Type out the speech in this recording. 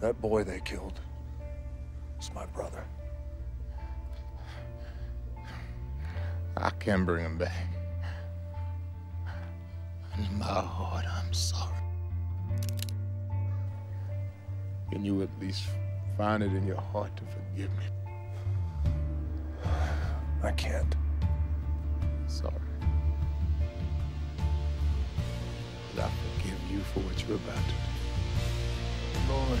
That boy they killed was my brother. I can bring him back. In my heart, I'm sorry. Can you at least find it in your heart to forgive me? I can't. Sorry. But I forgive you for what you're about to do. Lord,